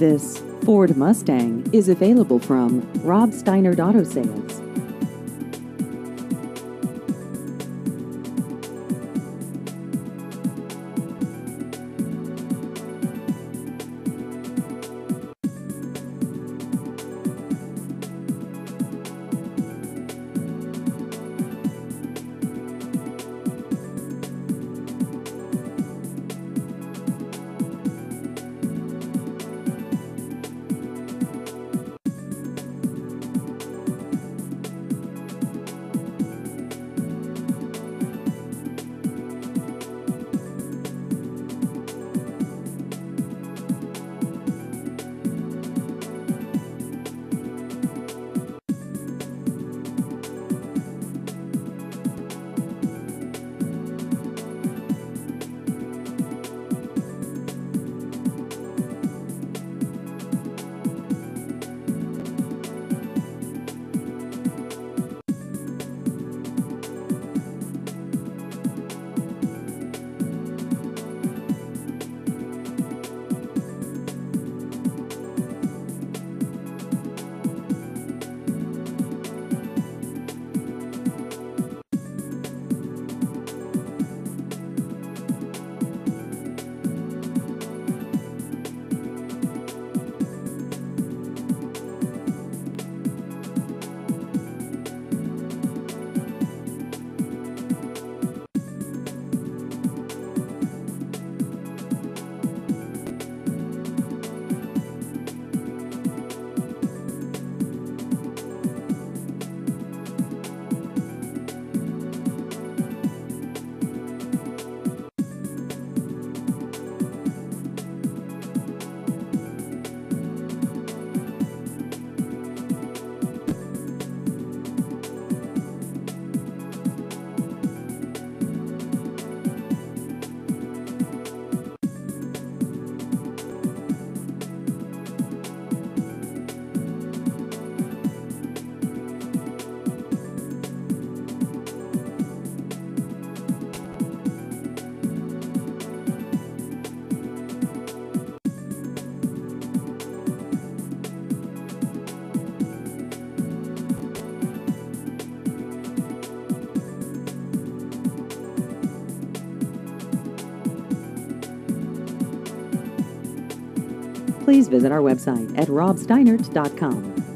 This Ford Mustang is available from Rob Steinert Auto Sales. Please visit our website at robsteinert.com.